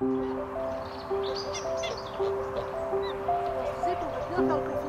Tu sais qu'on va bien faire le confinement